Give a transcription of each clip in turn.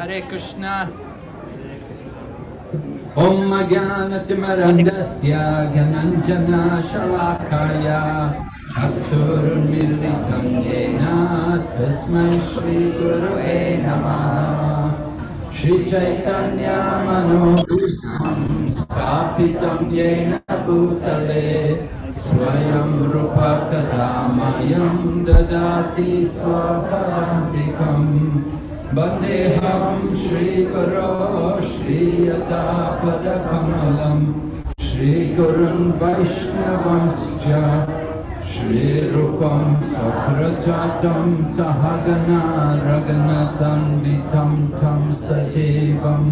Hare Krishna. Om Agyanatimarandasya Gyananjana Shalakaya Chaturmilitam Yena Tasmai Shri Gurave Namaha Shri Chaitanya Manobhusam Stapitam Yena Bhutale Swayam Rupa Kadamaya ददाति स्वपराधिकम् देहं श्रीपर श्रीयतापरकमलं श्रीगुरुन् वैष्णवंश्च श्रीरूपं सुख्रजातं सहगनारगनतण्डितं थं सजीवं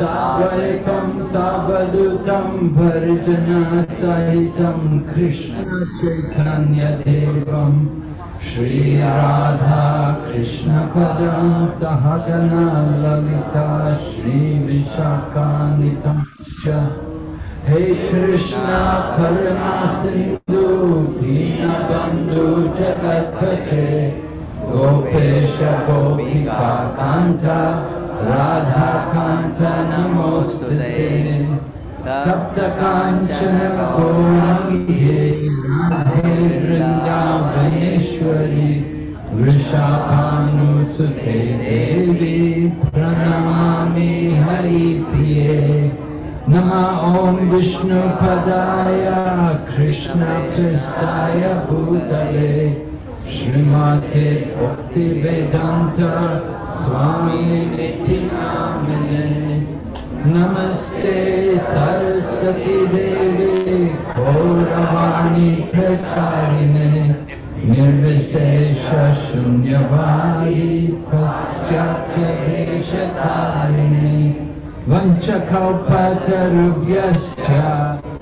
सावयकं साबलुतं भर्जनसहितं कृष्णचैतन्यदेवम् श्री राधा श्रीराधा कृष्णपदासहगना ललिता श्रीविशाखान्वितश्च। हे कृष्ण, करुणा दीन बंधु जगदे गोपेश, गोपिका कांता राधा प्तकाञ्चन कोणी हे राधे वृन्दा महेश्वरी वृषापानुसुते प्रणामे हरिप्रिये। नमः ॐ विष्णुपदाय कृष्णकृष्टाय भूतले। श्रीमाते भक्तिवेदान्त स्वामी नित्यनाम नमस्ते सरस्वती देवी। गौरवाणी प्रचारिणे निर्विशेष शून्यवायी पश्चादेशकारिणे वञ्चकौपतरुभ्यश्च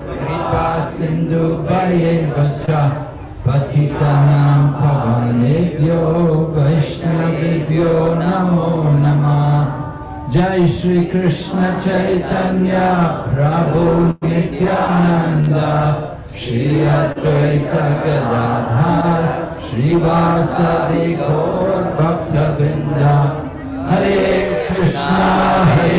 कृपा सिन्धुभयेव च पतितानां वैष्णवेभ्यो नमो नमः। जय श्री कृष्ण चैतन्य प्रभु नित्यानंद श्री अद्वैत गदाधर श्रीवासादि गौर भक्त बिंदा हरे कृष्णा हरे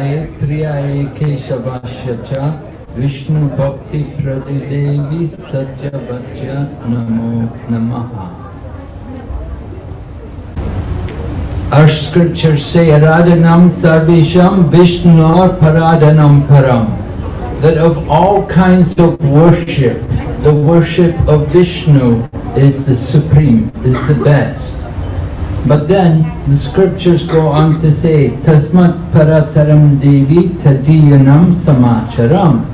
Priyaye Keshavasya Cha Vishnu Bhakti Pradidevi Satya Vacha Namo Namaha Our scriptures say Aradhanam Sarvisham Vishnur Paradanam Param that of all kinds of worship, the worship of Vishnu is the supreme, is the best. But then the scriptures go on to say, Tasmat Parataram Devi Tadiyanam Samacharam.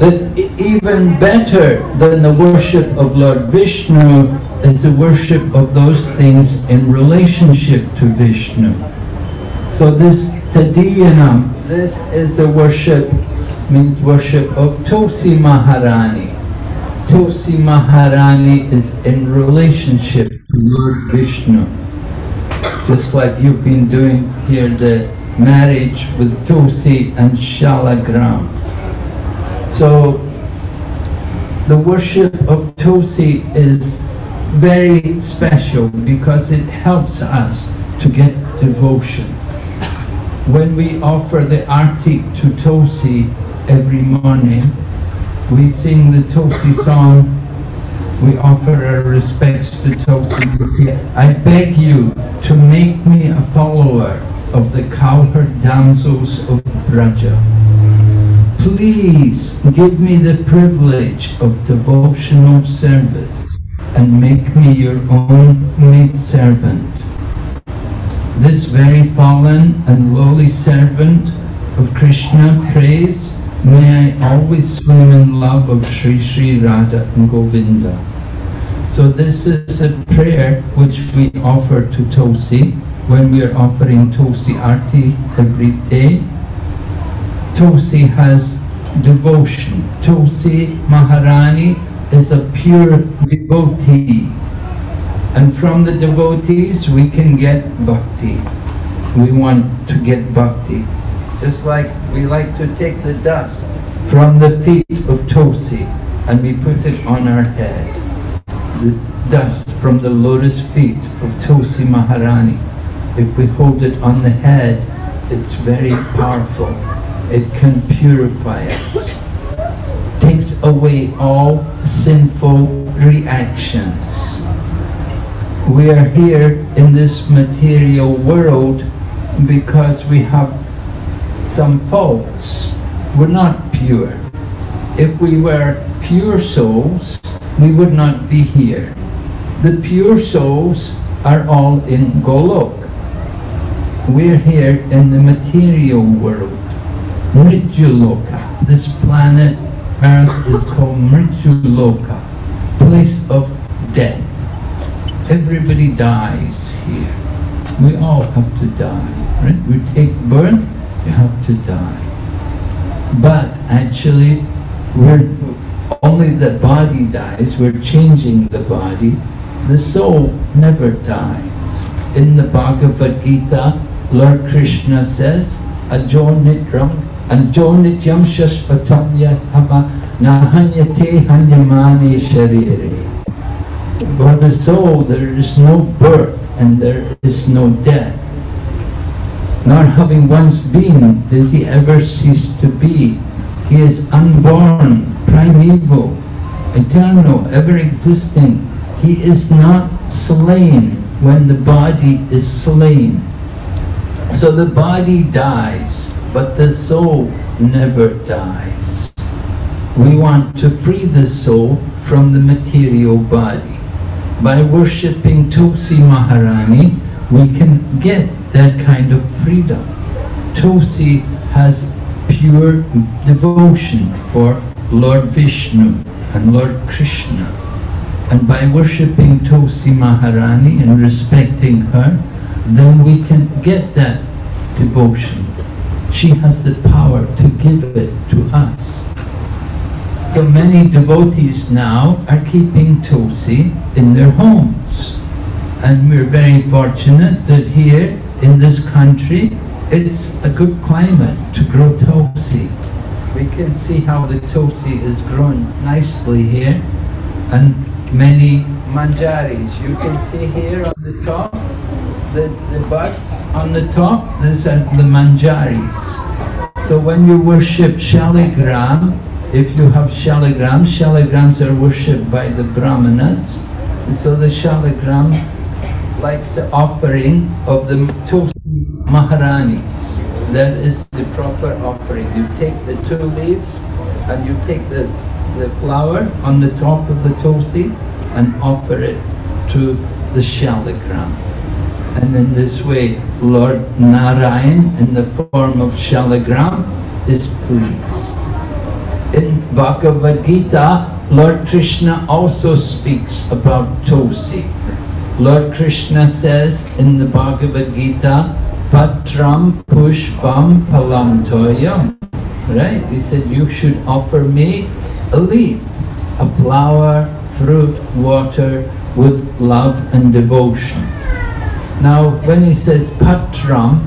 That even better than the worship of Lord Vishnu is the worship of those things in relationship to Vishnu. So this Tadiyanam, this is the worship, means worship of Tulsi Maharani. Tulsi Maharani is in relationship to Lord Vishnu just like you've been doing here the marriage with Tulsi and Shalagram. So the worship of Tulsi is very special because it helps us to get devotion. When we offer the arti to Tulsi every morning, we sing the Tulsi song we offer our respects to Tulsi. We say, I beg you to make me a follower of the cowherd damsels of Braja. Please give me the privilege of devotional service and make me your own maid servant. This very fallen and lowly servant of Krishna prays, may I always swim in love of Sri Sri Radha and Govinda. So this is a prayer which we offer to Tulsi when we are offering Tulsi Arti every day. Tulsi has devotion. Tulsi Maharani is a pure devotee. And from the devotees we can get bhakti. we want to get bhakti. Just like we like to take the dust from the feet of Tulsi and we put it on our head. The dust from the lotus feet of Tulsi Maharani. If we hold it on the head, it's very powerful. It can purify us. Takes away all sinful reactions. We are here in this material world because we have some faults. We're not pure. If we were pure souls, we would not be here. The pure souls are all in Golok. We're here in the material world, Mrityuloka. This planet Earth is called Mrityuloka, place of death. Everybody dies here. We all have to die, right? We take birth, we have to die. But actually, we're only the body dies, we're changing the body. The soul never dies. In the Bhagavad Gita, Lord Krishna says, Ajo nitram, Ajo nityam shashvatamya hama nahanyate hanyamane sharire. For the soul there is no birth and there is no death. Not having once been does he ever cease to be. He is unborn, primeval, eternal, ever existing. He is not slain when the body is slain. So the body dies, but the soul never dies. We want to free the soul from the material body. By worshipping Tulsi Maharani, we can get that kind of freedom. Tulsi has pure devotion for Lord Vishnu and Lord Krishna. And by worshipping Tulsi Maharani and respecting her, then we can get that devotion. She has the power to give it to us. So many devotees now are keeping Tulsi in their homes. And we're very fortunate that here in this country, it's a good climate to grow Tulsi. We can see how the Tulsi is grown nicely here. And many manjaris. You can see here on the top, the, the buds on the top, these are the manjaris. So when you worship Shaligram, if you have shaligrams, shaligrams are worshipped by the brahmanas. So the shaligram likes the offering of the Tulsi Maharanis. That is the proper offering. You take the two leaves and you take the, the flower on the top of the Tulsi and offer it to the shaligram. And in this way, Lord Narayan, in the form of shaligram, is pleased. In Bhagavad Gita, Lord Krishna also speaks about Tulsi. Lord Krishna says in the Bhagavad Gita, Patram Pushpam Palam Toyam. Right? He said, you should offer me a leaf, a flower, fruit, water, with love and devotion. Now, when he says Patram,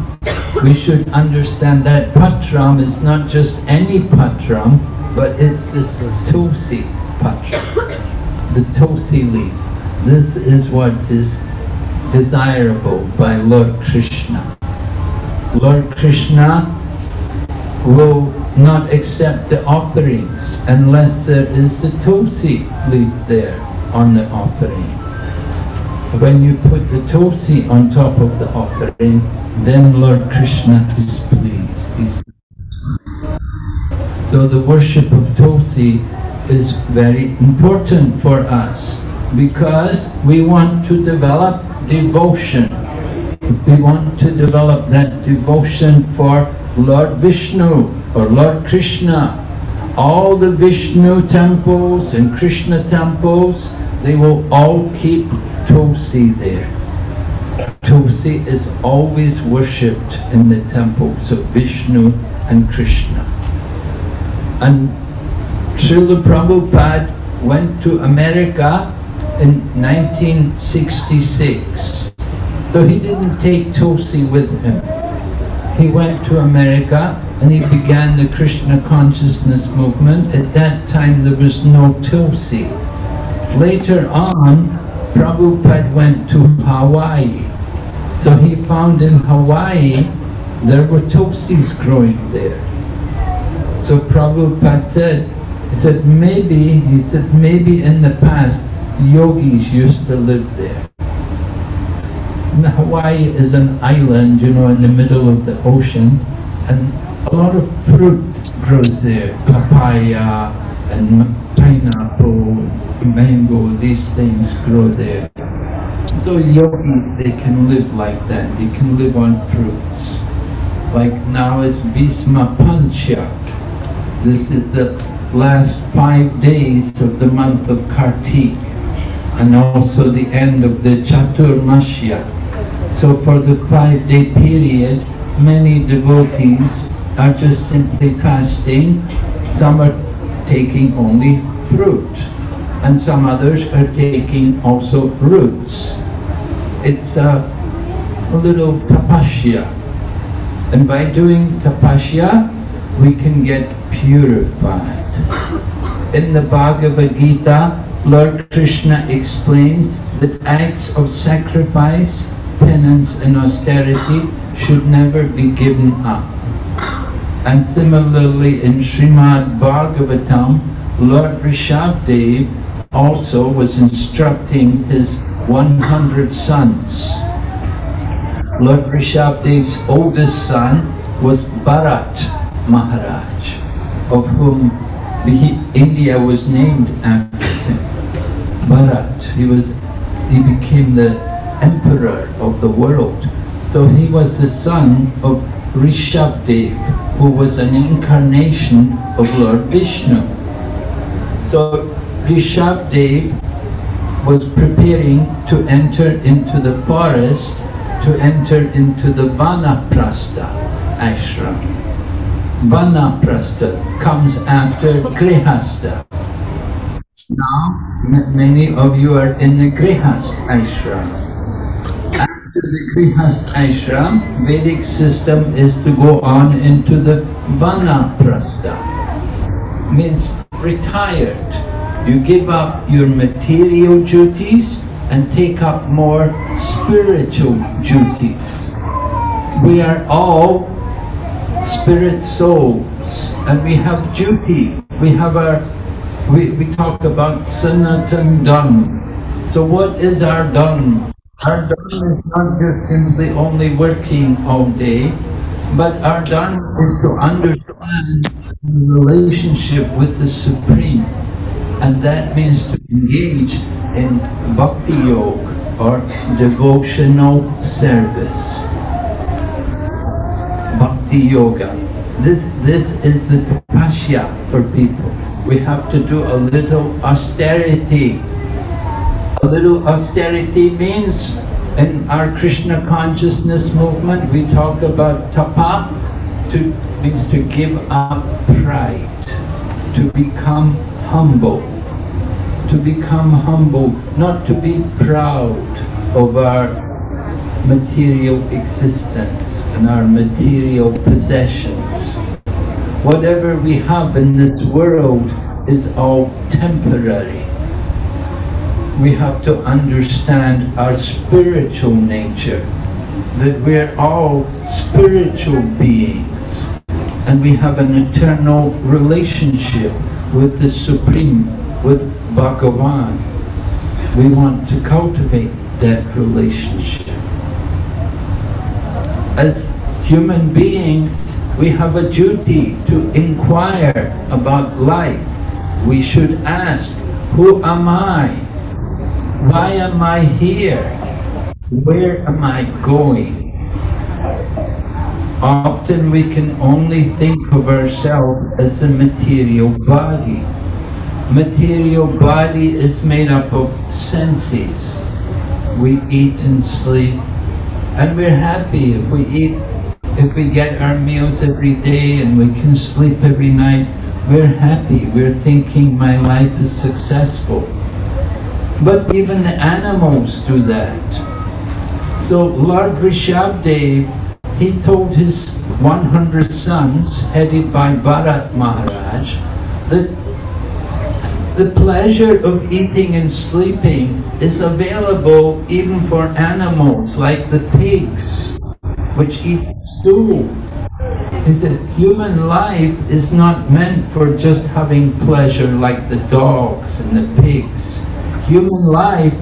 we should understand that Patram is not just any Patram, but it's this Tulsi Patra, the Tulsi leaf. This is what is desirable by Lord Krishna. Lord Krishna will not accept the offerings unless there is the Tulsi leaf there on the offering. When you put the Tulsi on top of the offering, then Lord Krishna is pleased. He's so the worship of Tulsi is very important for us because we want to develop devotion. We want to develop that devotion for Lord Vishnu or Lord Krishna. All the Vishnu temples and Krishna temples, they will all keep Tulsi there. Tulsi is always worshipped in the temples of Vishnu and Krishna. And Srila Prabhupada went to America in 1966 So he didn't take Tulsi with him. He went to America and he began the Krishna consciousness movement. At that time there was no Tulsi. Later on, Prabhupada went to Hawaii. So he found in Hawaii there were Tulsis growing there. So Prabhupada said, he said maybe, he said maybe in the past yogis used to live there. And Hawaii is an island, you know, in the middle of the ocean, and a lot of fruit grows there, papaya and pineapple, mango, these things grow there. So yogis, they can live like that, they can live on fruits. Like now it's Bhisma Pancha. This is the last five days of the month of Kartik and also the end of the Chaturmasya. So for the five-day period, many devotees are just simply fasting. Some are taking only fruit and some others are taking also roots. It's a, a little tapasya. And by doing tapasya, we can get purified. In the Bhagavad Gita, Lord Krishna explains that acts of sacrifice, penance and austerity should never be given up. And similarly in Srimad Bhagavatam, Lord Rishabdev also was instructing his 100 sons. Lord Rishabdev's oldest son was Bharat Maharaj, of whom India was named after. Bharat, he was, he became the emperor of the world. So he was the son of Rishabdev, who was an incarnation of Lord Vishnu. So Rishabdev was preparing to enter into the forest, to enter into the Vanaprastha ashram. Vanaprastha comes after Grihastha. Now, many of you are in the Grihast ashram. After the Grihast ashram, Vedic system is to go on into the Vanaprastha. Means retired. You give up your material duties and take up more spiritual duties. We are all spirit souls and we have duty. We have our, we, we talk about Sanatan Dharma. So what is our Dharma? Our Dharma is not just simply only working all day, but our Dharma is to understand the relationship with the Supreme. And that means to engage in bhakti yoga or devotional service. Bhakti yoga. This, this is the tapasya for people. We have to do a little austerity. A little austerity means in our Krishna consciousness movement we talk about tapa to means to give up pride, to become humble, to become humble, not to be proud of our material existence and our material possessions. Whatever we have in this world is all temporary. We have to understand our spiritual nature, that we're all spiritual beings and we have an eternal relationship with the Supreme, with Bhagavan. We want to cultivate that relationship. As human beings, we have a duty to inquire about life. We should ask, who am I? Why am I here? Where am I going? Often we can only think of ourselves as a material body. Material body is made up of senses. We eat and sleep, and we're happy if we eat, if we get our meals every day and we can sleep every night, we're happy, we're thinking my life is successful. But even the animals do that. So Lord Rishabdev, he told his 100 sons, headed by Bharat Maharaj, that the pleasure of eating and sleeping is available even for animals like the pigs, which eat stool. He said human life is not meant for just having pleasure like the dogs and the pigs. Human life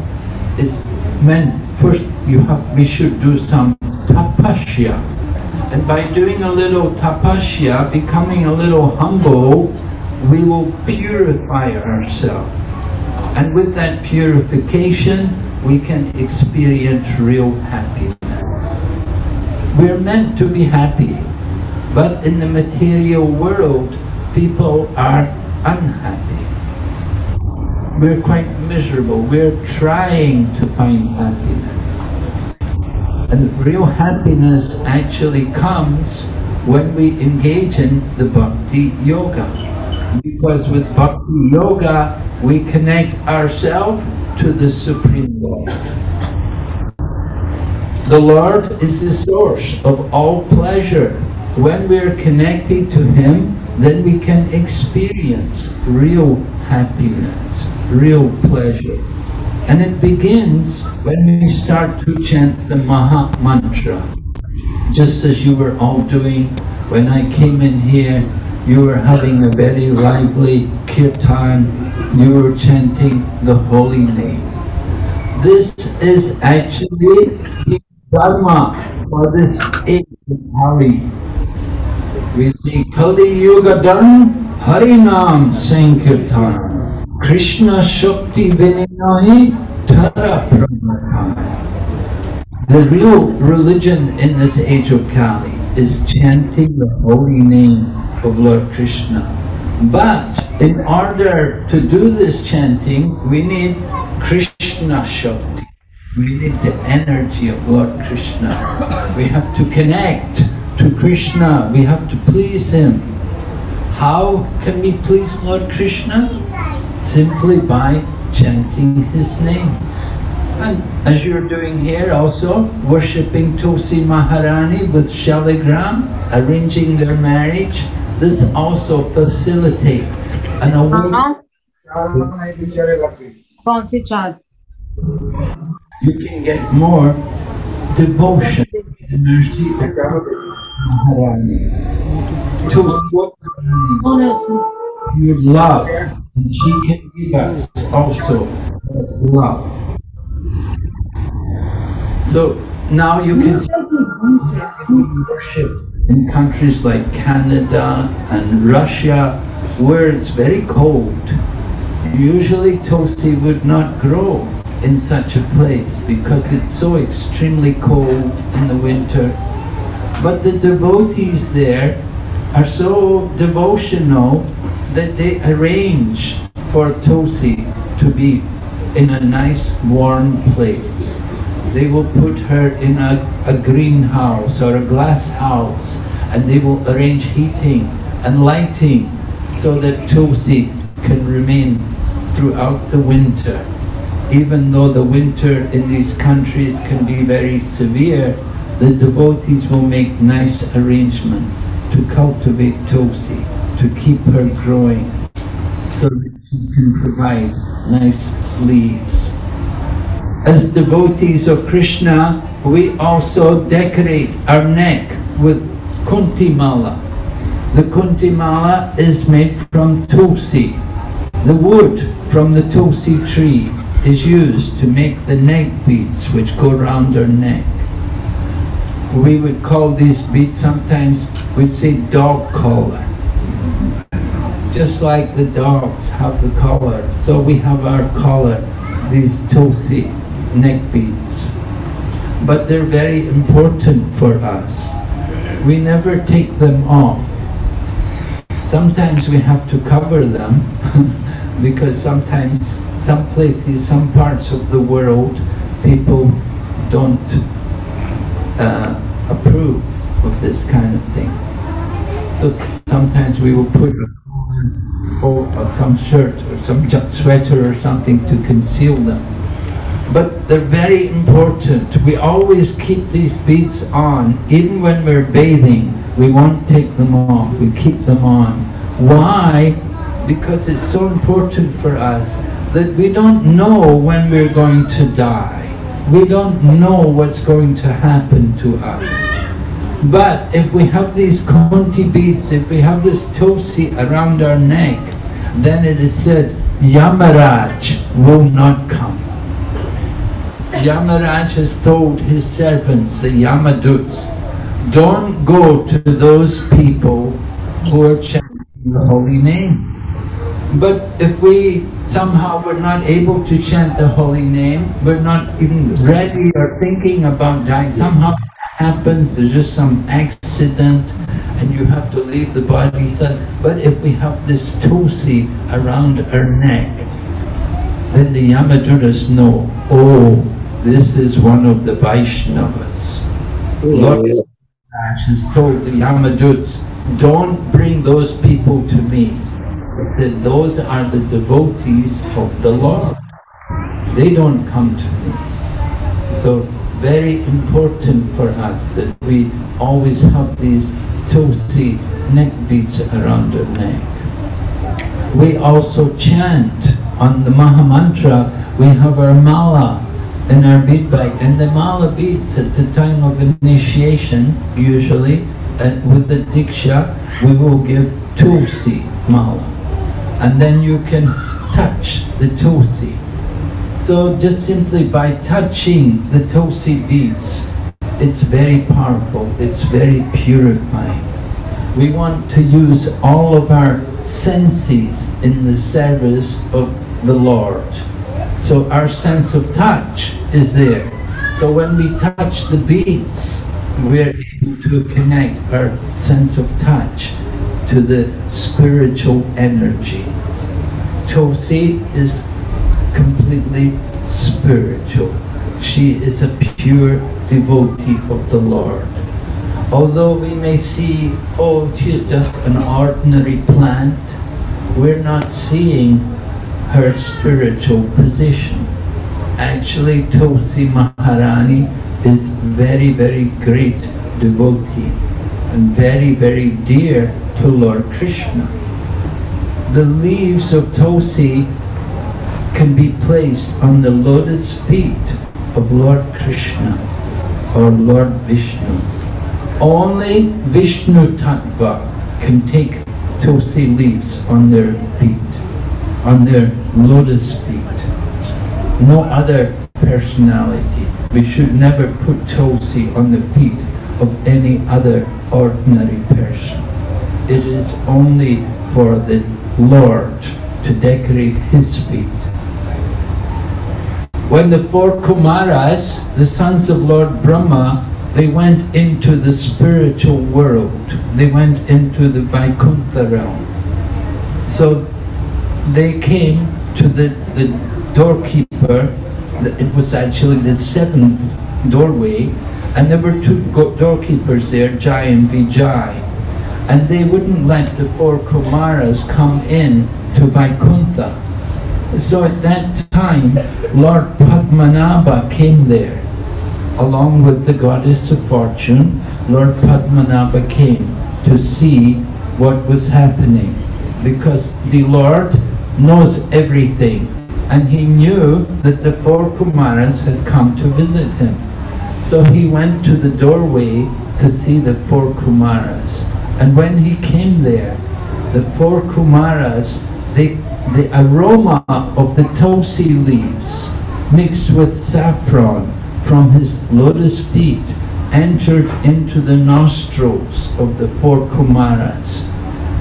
is meant first you have we should do some tapasya. And by doing a little tapasya, becoming a little humble, we will purify ourselves. And with that purification, we can experience real happiness. We're meant to be happy, but in the material world, people are unhappy. We're quite miserable. We're trying to find happiness. And real happiness actually comes when we engage in the bhakti yoga. Because with bhakti yoga, we connect ourselves to the Supreme Lord. The Lord is the source of all pleasure. When we are connected to Him, then we can experience real happiness, real pleasure. And it begins when we start to chant the Maha Mantra. Just as you were all doing when I came in here, you were having a very lively kirtan, you were chanting the holy name. This is actually dharma for this age of Hari. We say Kali Yuga Dharma Harinam Sankirtan. Krishna Shakti Vininahi Tara Pramatai. The real religion in this age of Kali is chanting the holy name of Lord Krishna. But in order to do this chanting, we need Krishna Shakti. We need the energy of Lord Krishna. We have to connect to Krishna. We have to please Him. How can we please Lord Krishna? Simply by chanting His name. And as you're doing here also, worshipping Tulsi Maharani with Shaligram, arranging their marriage, this also facilitates an awakening. कौन you can get more devotion and mercy. To your love, and she can give us also love. So now you can worship in countries like Canada and Russia where it's very cold. Usually Tulsi would not grow in such a place because it's so extremely cold in the winter. But the devotees there are so devotional that they arrange for Tulsi to be in a nice warm place. They will put her in a, a greenhouse or a glass house and they will arrange heating and lighting so that Tulsi can remain throughout the winter. Even though the winter in these countries can be very severe, the devotees will make nice arrangements to cultivate Tulsi to keep her growing so that she can provide nice leaves. As devotees of Krishna, we also decorate our neck with kanthi mala. The kanthi mala is made from tulsi. The wood from the tulsi tree is used to make the neck beads which go round our neck. We would call these beads sometimes, we'd say dog collar just like the dogs have the collar. So we have our collar, these tulsi neck beads. But they're very important for us. We never take them off. Sometimes we have to cover them because sometimes some places, some parts of the world, people don't uh, approve of this kind of thing. So sometimes we will put or, some shirt or some sweater or something to conceal them. but they're very important. We always keep these beads on, even when we're bathing. We won't take them off. We keep them on. Why? Because it's so important for us that we don't know when we're going to die. We don't know what's going to happen to us. But if we have these Kanthi beads, if we have this Tulsi around our neck, then it is said, Yamaraj will not come. Yamaraj has told his servants, the Yamaduts, don't go to those people who are chanting the holy name. But if we somehow we're not able to chant the holy name, we're not even ready or thinking about dying, somehow it happens, there's just some accident and you have to leave the body. But if we have this tulsi around our neck, then the Yamadutas know, oh, this is one of the Vaishnavas. Oh, Lord has told the Yamaduts, don't bring those people to me. That those are the devotees of the Lord. They don't come to me. So very important for us that we always have these tulsi neck beads around our neck. We also chant on the Mahamantra, we have our mala in our bead bag. And the mala beads at the time of initiation, usually, uh, with the diksha, we will give tulsi mala. And then you can touch the tulsi. So just simply by touching the tulsi beads, it's very powerful, it's very purifying. We want to use all of our senses in the service of the Lord. So our sense of touch is there. So when we touch the beads, we're able to connect our sense of touch to the spiritual energy. Tulsi is completely spiritual. She is a pure devotee of the Lord. Although we may see, oh, she's just an ordinary plant, we're not seeing her spiritual position. Actually, Tulsi Maharani is very, very great devotee and very, very dear to Lord Krishna. The leaves of Tulsi can be placed on the lotus feet of Lord Krishna or Lord Vishnu. Only Vishnu Tattva can take Tulsi leaves on their feet on their lotus feet. No other personality. We should never put Tulsi on the feet of any other ordinary person. It is only for the Lord to decorate his feet. When the four Kumaras, the sons of Lord Brahma, they went into the spiritual world. They went into the Vaikuntha realm. So they came to the, the doorkeeper, it was actually the seventh doorway, and there were two doorkeepers there, Jai and Vijay. And they wouldn't let the four Kumaras come in to Vaikuntha. So at that time, Lord Padmanabha came there. Along with the goddess of fortune, Lord Padmanabha came to see what was happening. Because the Lord knows everything. And he knew that the four Kumaras had come to visit him. So he went to the doorway to see the four Kumaras. And when he came there, the four Kumaras, they, the aroma of the tulsi leaves mixed with saffron from his lotus feet entered into the nostrils of the four Kumaras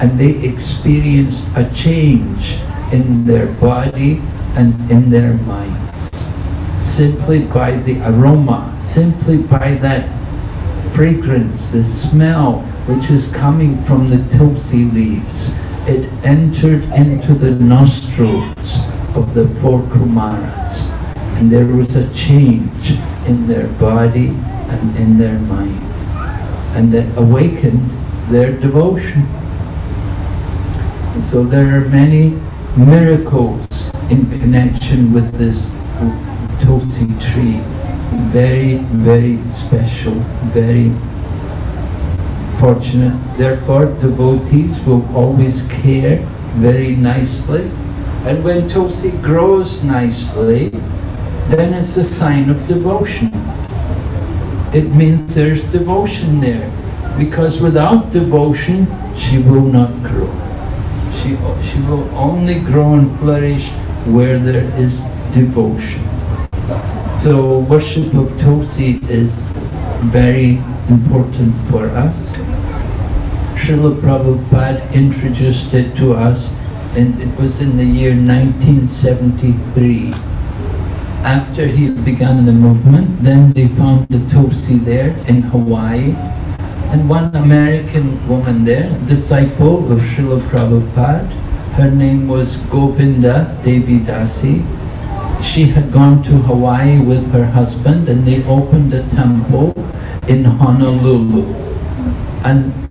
and they experienced a change in their body and in their minds. Simply by the aroma, simply by that fragrance, the smell which is coming from the tulsi leaves, it entered into the nostrils of the four Kumaras. And there was a change in their body and in their mind. And that awakened their devotion. And so there are many miracles in connection with this Tulsi tree. Very, very special, very fortunate. Therefore, devotees will always care very nicely. And when Tulsi grows nicely, then it's a sign of devotion. It means there's devotion there. Because without devotion, she will not grow. She, she will only grow and flourish where there is devotion. So worship of Tulsi is very important for us. Srila Prabhupada introduced it to us and it was in the year 1973. After he began the movement, then they found the Tulsi there in Hawaii and one American woman there, disciple of Srila Prabhupada, her name was Govinda Devi Dasi. She had gone to Hawaii with her husband and they opened a temple in Honolulu. And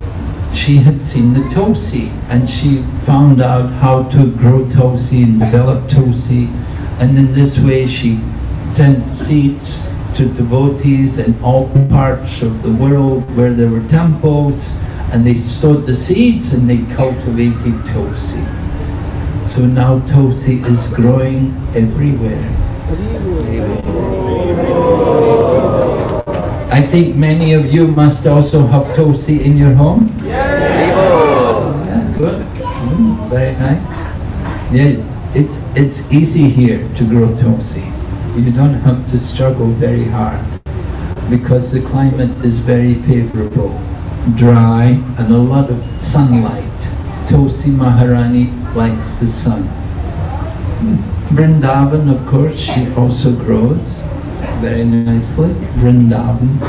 she had seen the Tulsi and she found out how to grow Tulsi and develop Tulsi. And in this way she sent seeds to devotees in all parts of the world where there were temples and they sowed the seeds and they cultivated Tulsi. So now Tulsi is growing everywhere. I think many of you must also have Tulsi in your home? Yeah, very nice. Yeah, it's, it's easy here to grow Tulsi you don't have to struggle very hard because the climate is very favorable, dry and a lot of sunlight. Tulsi Maharani likes the sun. Vrindavan, of course, she also grows very nicely. Vrindavan.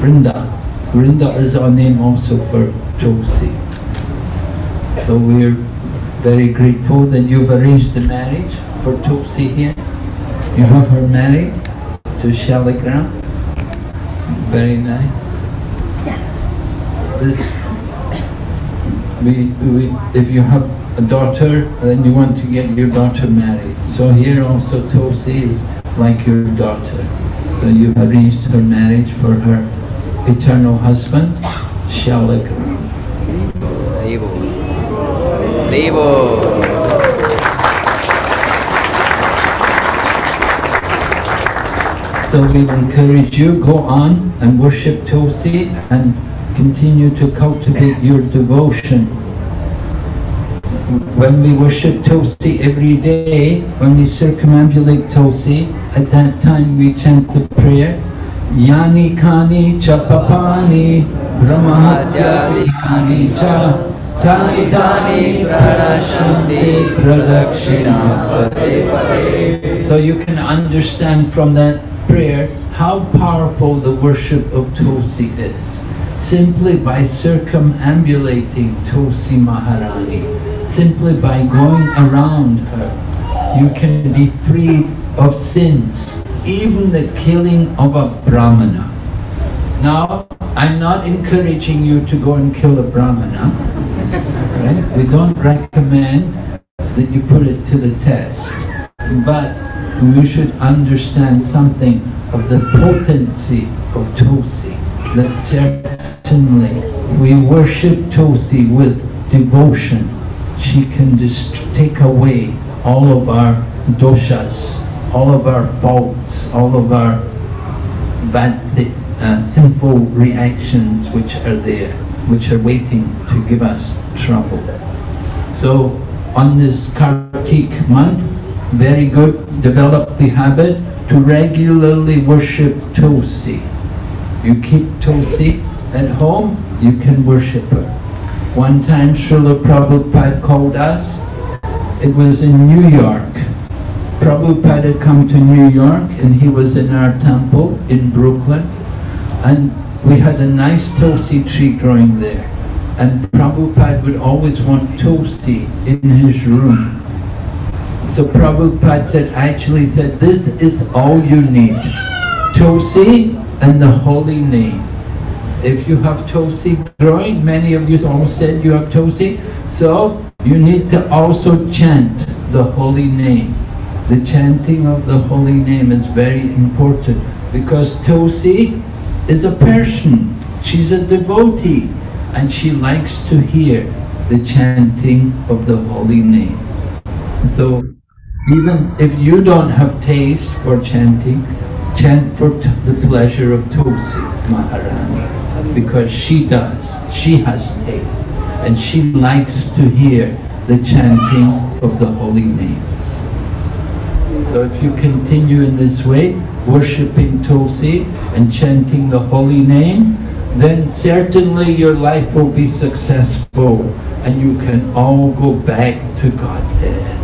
Vrinda. Vrinda is our name also for Tulsi. So we're very grateful that you've arranged the marriage for Tulsi here. You have her married to Shaligram. Very nice. This, we, we, if you have a daughter, then you want to get your daughter married. So here also Tulsi is like your daughter. So you've arranged her marriage for her eternal husband, Shaligram. So we encourage you, go on and worship Tulsi and continue to cultivate your devotion. When we worship Tulsi every day, when we circumambulate Tulsi, at that time we chant the prayer, Yani Kani Chapapani Brahmahatyadi Cha Tani Pradashanti Pradakshina So you can understand from that prayer how powerful the worship of Tulsi is. Simply by circumambulating Tulsi Maharani, simply by going around her, you can be free of sins, even the killing of a Brahmana. Now, I'm not encouraging you to go and kill a Brahmana. Right? We don't recommend that you put it to the test. But we should understand something of the potency of Tulsi. That certainly we worship Tulsi with devotion. She can just take away all of our doshas, all of our faults, all of our bad, uh, sinful reactions which are there, which are waiting to give us trouble. So on this Kartik month, very good, develop the habit to regularly worship Tulsi. You keep Tulsi at home, you can worship her. One time Srila Prabhupada called us, it was in New York. Prabhupada had come to New York and he was in our temple in Brooklyn and we had a nice Tulsi tree growing there. And Prabhupada would always want Tulsi in his room. So Prabhupada said, actually said, this is all you need. Tulsi and the holy name. If you have Tulsi growing, many of you all said you have Tulsi, so you need to also chant the holy name. the chanting of the holy name is very important because Tulsi is a person. She's a devotee and she likes to hear the chanting of the holy name. So even if you don't have taste for chanting, chant for the pleasure of Tulsi Maharani because she does. She has taste and she likes to hear the chanting of the holy name. So if you continue in this way, worshipping Tulsi and chanting the holy name, then certainly your life will be successful and you can all go back to Godhead.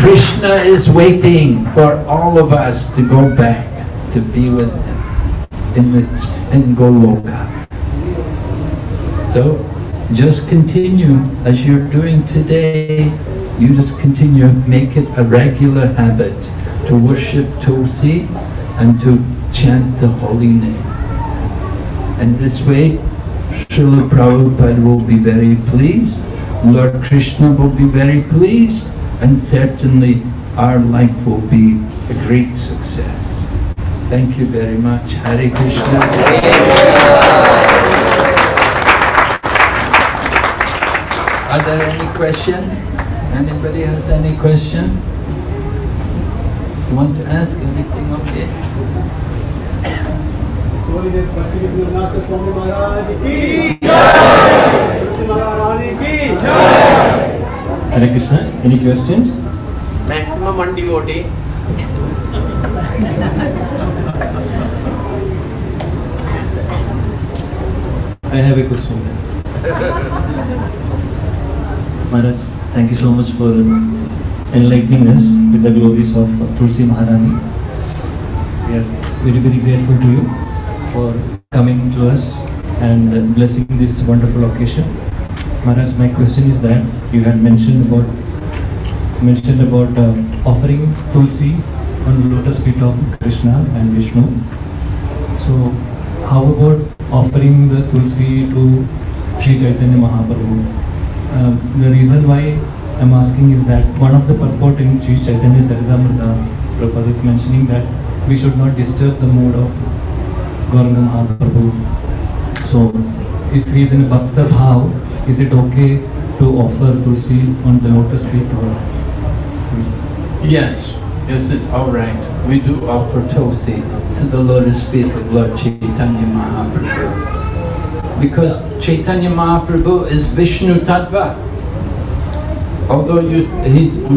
Krishna is waiting for all of us to go back to be with him in, in Goloka. So just continue as you're doing today. You just continue, make it a regular habit to worship Tulsi and to chant the holy name. And this way, Srila Prabhupada will be very pleased, Lord Krishna will be very pleased, and certainly our life will be a great success. Thank you very much. Hare Krishna. Are there any question? Anybody has any question? Want to ask anything? Okay. Holiness Bhakti Master Swami Maharaj ki Jai! Tulsi Maharani ki Jai! Hare Krishna, any questions? Maximum one devotee. I have a question. Maharaj, thank you so much for enlightening us with the glories of Tulsi Maharani. We are very, very grateful to you for coming to us and blessing this wonderful occasion. Maharaj, my question is that you had mentioned about mentioned about uh, offering Tulsi on lotus feet of Krishna and Vishnu. So, how about offering the Tulsi to Sri Chaitanya Mahaprabhu? Uh, the reason why I'm asking is that one of the purport in Sri Chaitanya Charitamrita, Prabhupada is mentioning that we should not disturb the mood of Gauranga Mahaprabhu. So, if he is in a Bhakta Bhav, is it okay to offer Tulsi on the lotus feet or? Yes, yes, it's all right. We do offer Tulsi to the lotus feet of Lord Chaitanya Mahaprabhu. Because Chaitanya Mahaprabhu is Vishnu Tattva. Although you,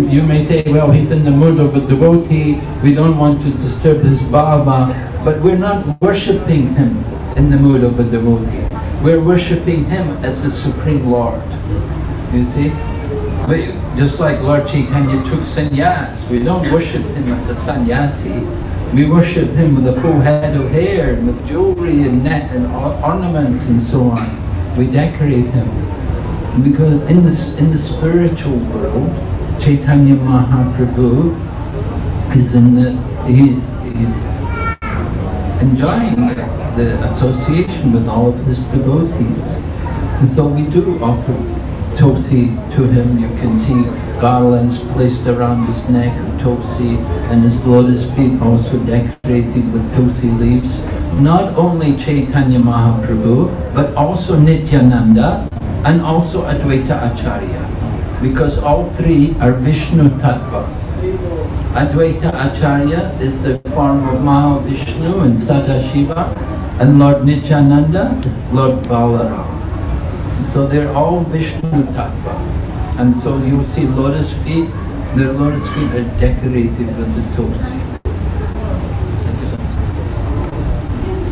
you may say, well, he's in the mood of a devotee, we don't want to disturb his bhava, but we're not worshipping him in the mood of a devotee. We're worshipping him as the Supreme Lord. You see? We, just like Lord Chaitanya took sannyas, we don't worship him as a sannyasi. We worship him with a full head of hair, and with jewelry and net and ornaments and so on. We decorate him. Because in the, in the spiritual world, Chaitanya Mahaprabhu is in the, he's, he's enjoying the association with all of his devotees. And so we do offer Tulsi to him. You can see garlands placed around his neck Tulsi and his lotus feet also decorated with Tulsi leaves. Not only Chaitanya Mahaprabhu, but also Nityananda and also Advaita Acharya. Because all three are Vishnu Tattva. Advaita Acharya is the form of Mahavishnu and Sadashiva, and Lord Nityananda is Lord Balaram. So they're all Vishnu Tattva. And so you see lotus feet, their lotus feet are decorated with the Tulsi.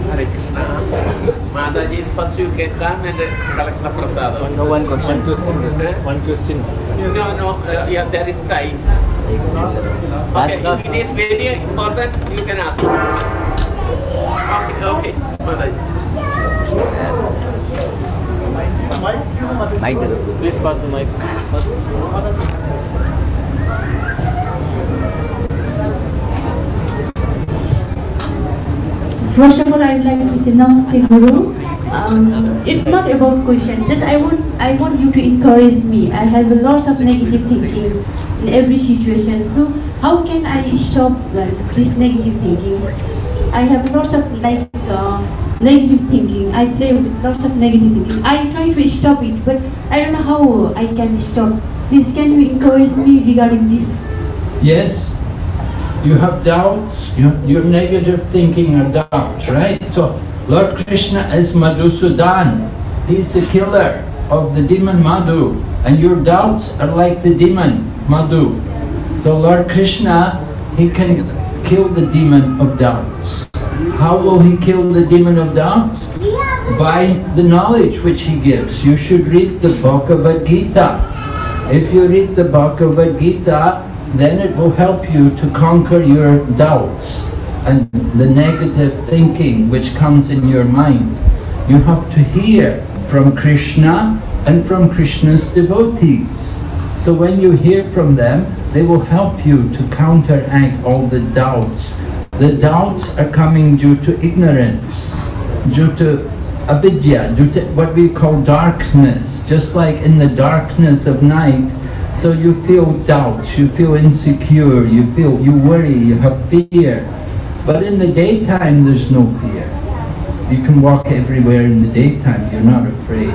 Hare Krishna. Mataji is first you can come and uh, collect the prasad. No one question. Eh? One question. No, no, uh, yeah, there is time. Okay, if it is very important, you can ask. Okay, okay, Mataji. Mic Please pass the mic. First of all, I would like to say Namaste Guru. um, it's not about question. Just I want I want you to encourage me. I have lots of negative thinking in every situation. So how can I stop this negative thinking? I have lots of like uh, negative thinking. I play with lots of negative thinking. I try to stop it, but I don't know how I can stop. Please, can you encourage me regarding this? Yes, you have doubts, you, your negative thinking are doubts, right? So Lord Krishna is Madhusudan. He's the killer of the demon Madhu. And your doubts are like the demon Madhu. So Lord Krishna, he can kill the demon of doubts. How will he kill the demon of doubts? By the knowledge which he gives. You should read the Bhagavad Gita. If you read the Bhagavad Gita, then it will help you to conquer your doubts and the negative thinking which comes in your mind. You have to hear from Krishna and from Krishna's devotees. So when you hear from them, they will help you to counteract all the doubts. The doubts are coming due to ignorance, due to avidya, due to what we call darkness. Just like in the darkness of night, so you feel doubts, you feel insecure, you feel, you worry, you have fear. But in the daytime, there's no fear. You can walk everywhere in the daytime, you're not afraid.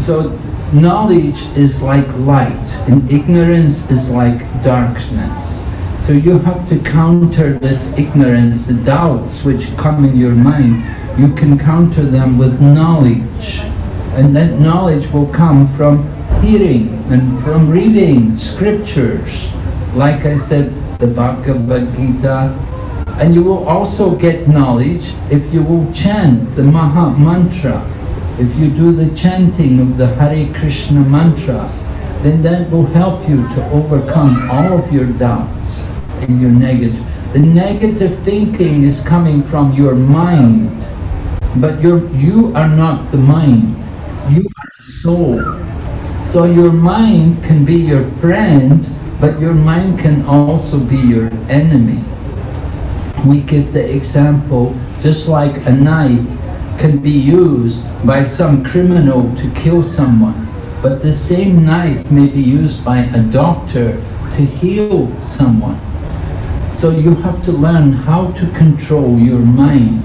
So knowledge is like light, and ignorance is like darkness. So you have to counter this ignorance, the doubts which come in your mind, you can counter them with knowledge. And that knowledge will come from hearing and from reading scriptures. Like I said, the Bhagavad Gita. And you will also get knowledge if you will chant the Maha Mantra. If you do the chanting of the Hare Krishna mantra, then that will help you to overcome all of your doubts and your negative. The negative thinking is coming from your mind, but you're, you are not the mind. You are the soul. So your mind can be your friend, but your mind can also be your enemy. We give the example, just like a knife can be used by some criminal to kill someone, but the same knife may be used by a doctor to heal someone. So you have to learn how to control your mind.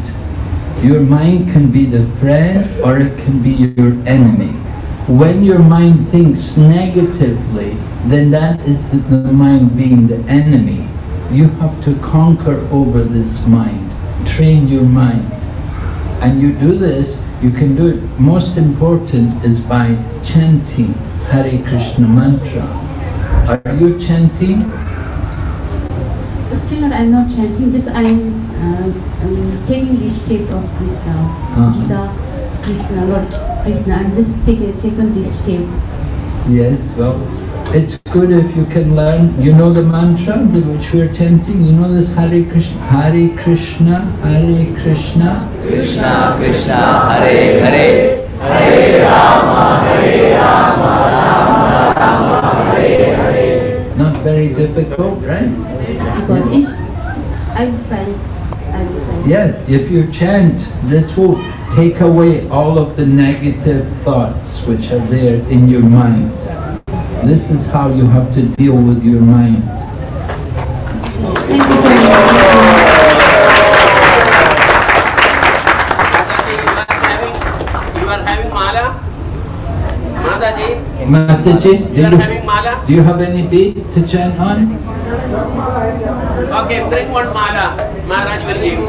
Your mind can be the friend or it can be your enemy. When your mind thinks negatively, then that is the mind being the enemy. You have to conquer over this mind, train your mind. And you do this, you can do it, most important is by chanting Hare Krishna mantra. Are you chanting? Still not, I'm not chanting, just I'm, uh, I'm taking this step of this uh, Uh-huh. Gita, Krishna, Lord Krishna. I'm just taking taken this step. Yes, well, it's good if you can learn, you know the mantra which we are chanting, you know this Hare Krishna, Hare Krishna, Hare Krishna. Krishna Krishna Hare Hare Hare Rama, Hare Rama, Rama Rama, Hare Hare. Not very difficult, right? Because each, I will try, I will try. Yes, if you chant, this will take away all of the negative thoughts which are there in your mind. This is how you have to deal with your mind. Mataji, you are having, you mala? Mataji, Mataji, you are do you, having mala? do you have any bead to chant on? Okay, bring one mala. Maharaj will give